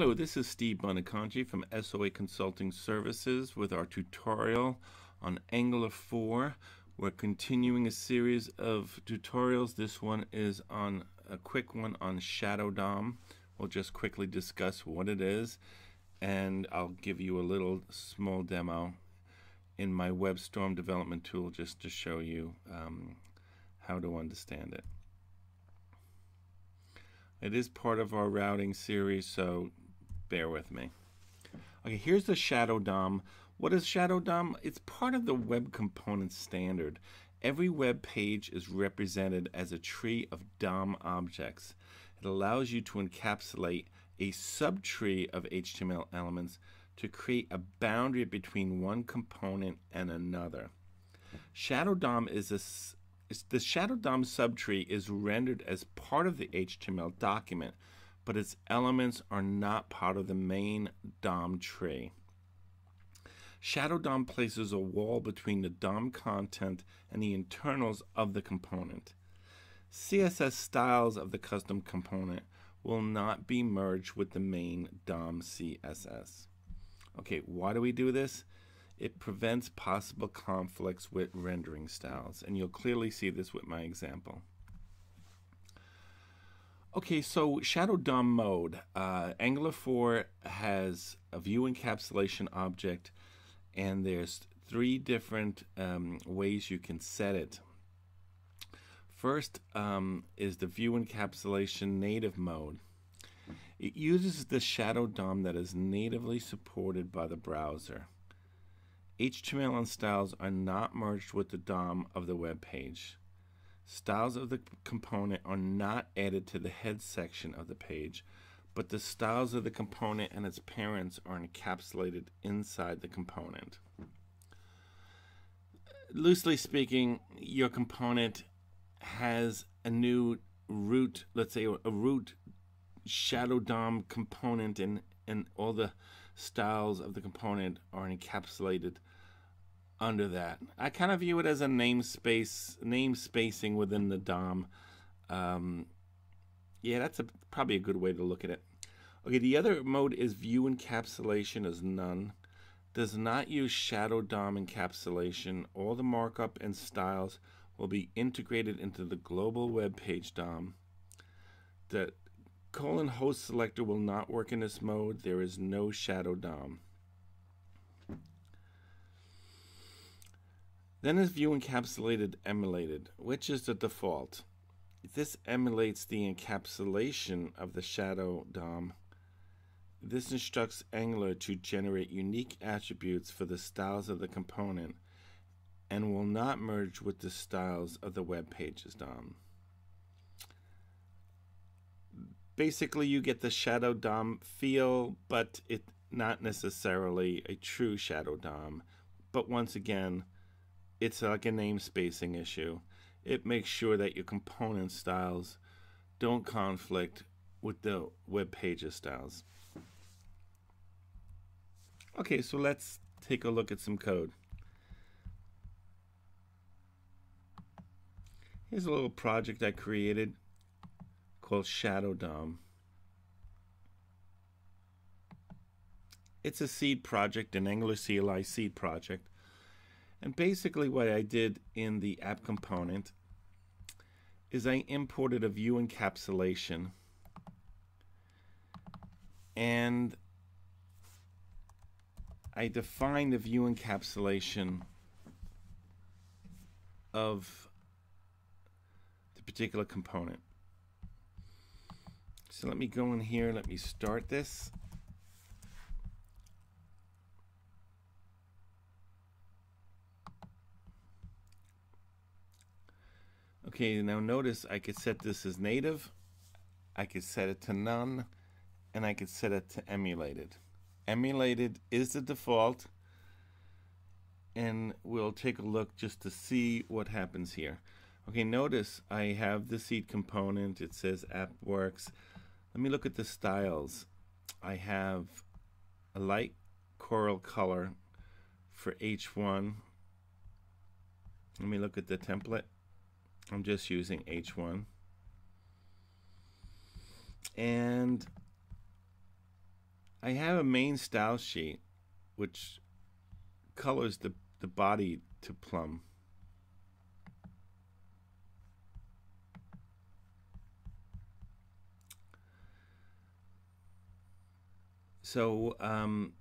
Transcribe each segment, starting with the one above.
Hello, this is Steve Buonincontri from SOA Consulting Services with our tutorial on Angular 4. We're continuing a series of tutorials. This one is on a quick one on Shadow DOM. We'll just quickly discuss what it is and I'll give you a little small demo in my WebStorm development tool just to show you um, how to understand it. It is part of our routing series, so bear with me. Okay, here's the Shadow DOM. What is Shadow DOM? It's part of the Web Component Standard. Every web page is represented as a tree of DOM objects. It allows you to encapsulate a subtree of HTML elements to create a boundary between one component and another. Shadow DOM is a the Shadow DOM subtree is rendered as part of the HTML document, but its elements are not part of the main DOM tree. Shadow DOM places a wall between the DOM content and the internals of the component. CSS styles of the custom component will not be merged with the main DOM CSS. Okay, why do we do this? It prevents possible conflicts with rendering styles, and you'll clearly see this with my example. Okay, so Shadow DOM mode. Uh, Angular 4 has a view encapsulation object, and there's three different um, ways you can set it. First um, is the view encapsulation native mode. It uses the Shadow DOM that is natively supported by the browser. HTML and styles are not merged with the DOM of the web page. Styles of the component are not added to the head section of the page, but the styles of the component and its parents are encapsulated inside the component. Loosely speaking, your component has a new root, let's say a root shadow DOM component and, and all the styles of the component are encapsulated under that. I kind of view it as a namespace, name spacing within the DOM. Um, yeah, that's a, probably a good way to look at it. Okay, the other mode is view encapsulation as none. Does not use shadow DOM encapsulation. All the markup and styles will be integrated into the global web page DOM. The colon host selector will not work in this mode. There is no shadow DOM. Then is view encapsulated emulated, which is the default. This emulates the encapsulation of the shadow DOM. This instructs Angular to generate unique attributes for the styles of the component and will not merge with the styles of the web pages DOM. Basically, you get the shadow DOM feel, but it not necessarily a true shadow DOM. But once again, it's like a name spacing issue. It makes sure that your component styles don't conflict with the web pages styles. Okay, so let's take a look at some code. Here's a little project I created called Shadow DOM. It's a seed project, an Angular CLI seed project. And basically what I did in the app component is I imported a view encapsulation and I defined the view encapsulation of the particular component. So let me go in here, let me start this. Okay, now notice I could set this as native, I could set it to none, and I could set it to emulated. Emulated is the default, and we'll take a look just to see what happens here. Okay, notice I have the seed component, it says AppWorks. Let me look at the styles. I have a light coral color for H1. Let me look at the template. I'm just using H1. And I have a main style sheet which colors the, the body to plum. So, um,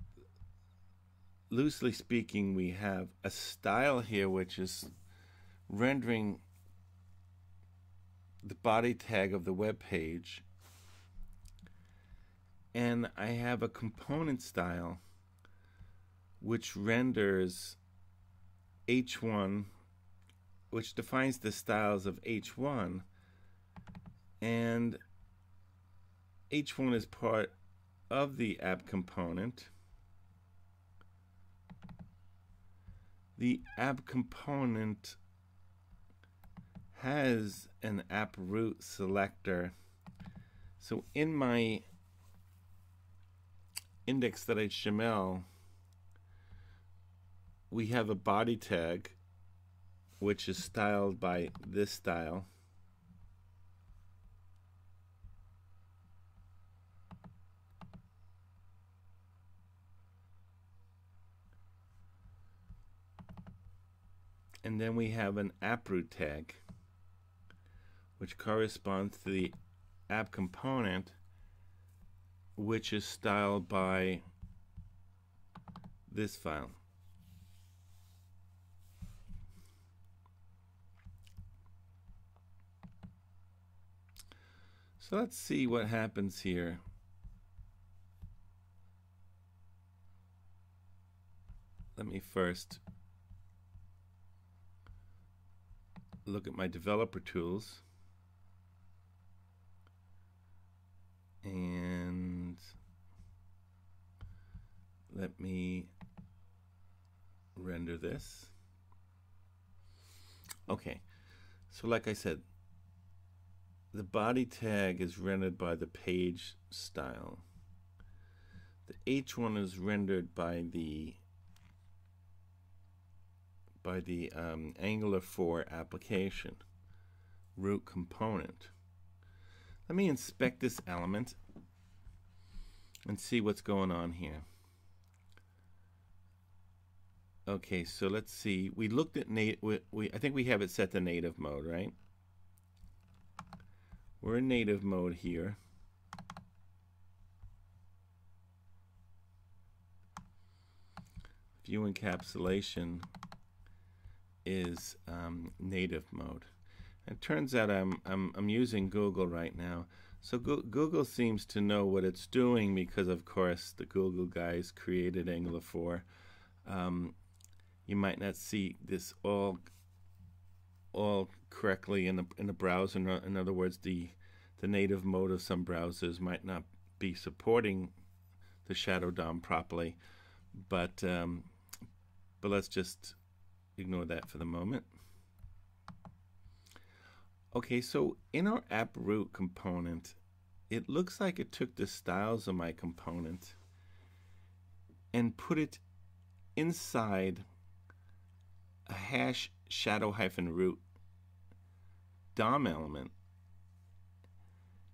loosely speaking, we have a style here which is rendering the body tag of the web page and I have a component style which renders h1 which defines the styles of h1 and h1 is part of the app component. The app component has an app root selector so in my index.html, we have a body tag which is styled by this style. And then we have an app root tag which corresponds to the app component which is styled by this file. So let's see what happens here. Let me first look at my developer tools. Let me render this. Okay, so like I said, the body tag is rendered by the page style. The H1 is rendered by the by the um, Angular 4 application root component. Let me inspect this element and see what's going on here. Okay, so let's see. We looked at native. We, we, I think we have it set to native mode, right? We're in native mode here. View encapsulation is um, native mode. It turns out I'm, I'm, I'm using Google right now. So Go Google seems to know what it's doing because, of course, the Google guys created Angular 4. Um, you might not see this all all correctly in the in the browser. In other words, the the native mode of some browsers might not be supporting the Shadow DOM properly, but um, but let's just ignore that for the moment. Okay, so in our app root component, it looks like it took the styles of my component and put it inside a hash shadow hyphen root DOM element.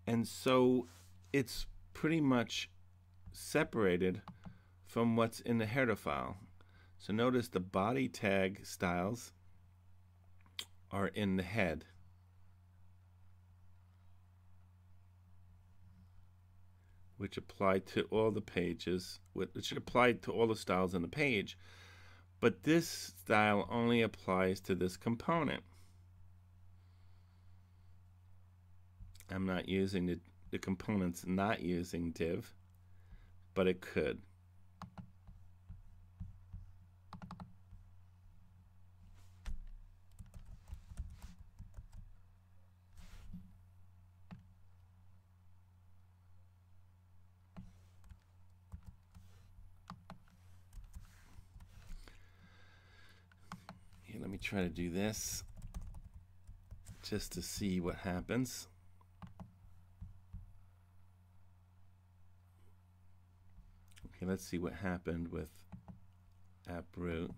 And so it's pretty much separated from what's in the header file. So notice the body tag styles are in the head. which apply to all the pages, which apply to all the styles in the page. But this style only applies to this component. I'm not using the, the components not using div, but it could. Try to do this just to see what happens. Okay, let's see what happened with AppRoot.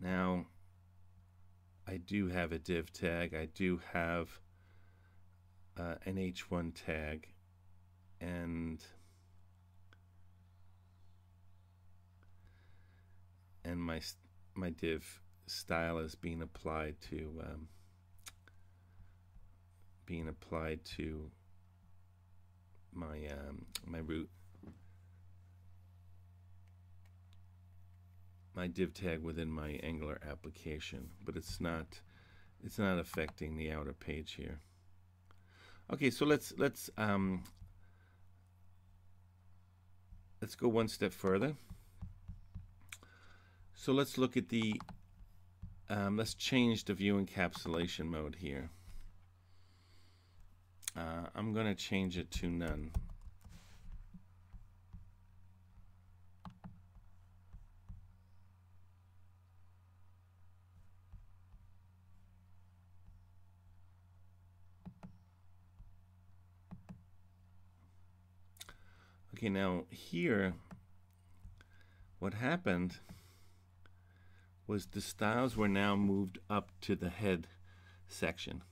Now, I do have a div tag. I do have uh, an h1 tag and and my my div style is being applied to um, being applied to my um, my root my div tag within my Angular application, but it's not it's not affecting the outer page here. Okay, so let's let's um, let's go one step further. So let's look at the um, let's change the view encapsulation mode here. Uh, I'm going to change it to none. Okay, now here, what happened was the styles were now moved up to the head section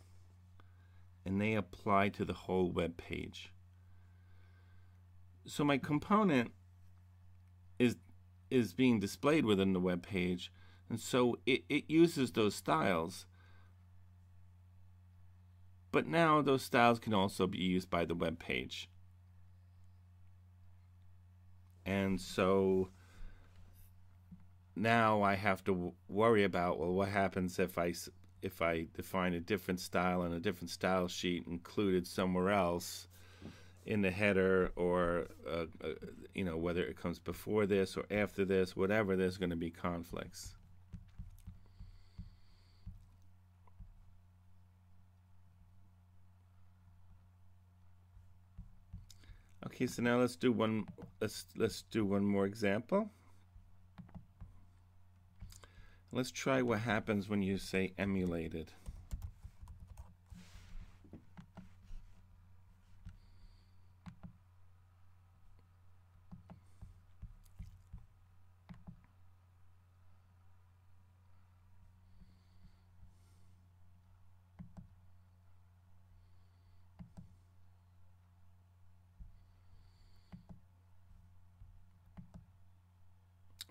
and they apply to the whole web page. So my component is is being displayed within the web page and so it, it uses those styles but now those styles can also be used by the web page. And so now I have to worry about well, what happens if I if I define a different style and a different style sheet included somewhere else in the header, or uh, uh, you know whether it comes before this or after this, whatever. There's going to be conflicts. Okay, so now let's do one let's let's do one more example. Let's try what happens when you say emulated.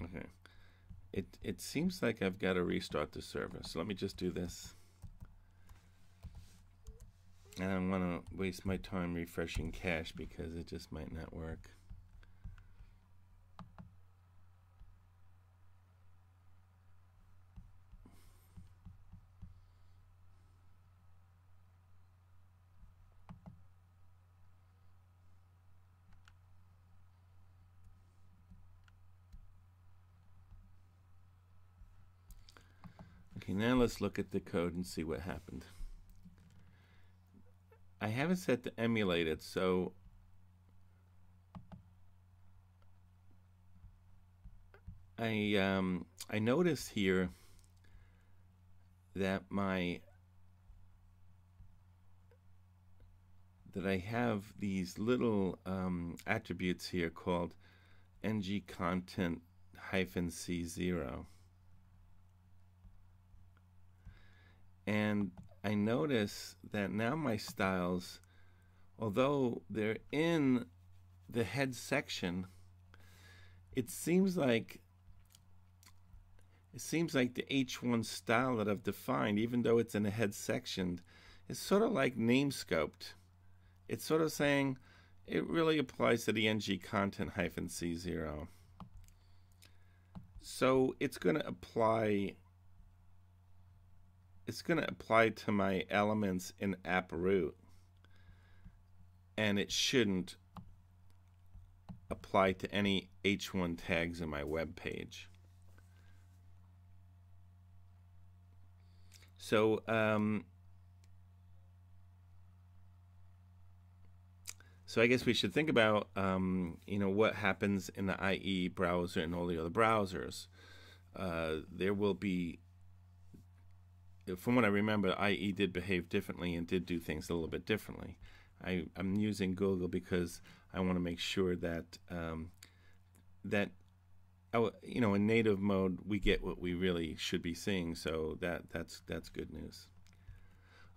Okay. It, it seems like I've got to restart the server. So let me just do this. And I don't want to waste my time refreshing cache because it just might not work. Okay, now let's look at the code and see what happened. I have it set to emulated, so I um, I notice here that my that I have these little um, attributes here called ng content hyphen c0 And I notice that now my styles, although they're in the head section, it seems like it seems like the H1 style that I've defined, even though it's in the head section, is sort of like name scoped. It's sort of saying it really applies to the ng content hyphen C0. So it's going to apply it's going to apply to my elements in AppRoot and it shouldn't apply to any h1 tags in my web page. So um, so I guess we should think about um, you know what happens in the IE browser and all the other browsers. Uh, there will be from what I remember, IE did behave differently and did do things a little bit differently. I, am using Google because I want to make sure that um, that you know in native mode we get what we really should be seeing. So that that's that's good news.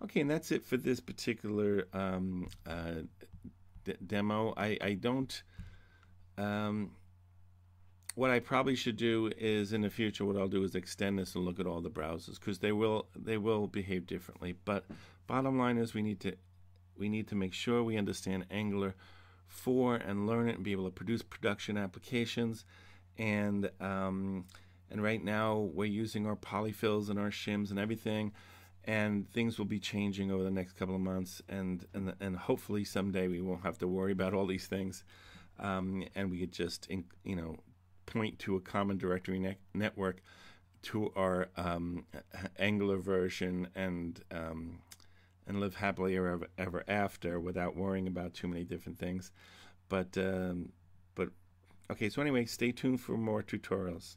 Okay, and that's it for this particular um, uh, d- demo. I, I don't. Um, what I probably should do is in the future, what I'll do is extend this and look at all the browsers because they will they will behave differently. But bottom line is we need to we need to make sure we understand Angular 4 and learn it and be able to produce production applications. And um, and right now we're using our polyfills and our shims and everything, and things will be changing over the next couple of months. And and and hopefully someday we won't have to worry about all these things, um, and we could just you know point to a common directory ne- network to our um, Angular version and um, and live happily ever, ever after without worrying about too many different things. But um, but okay. So anyway, stay tuned for more tutorials.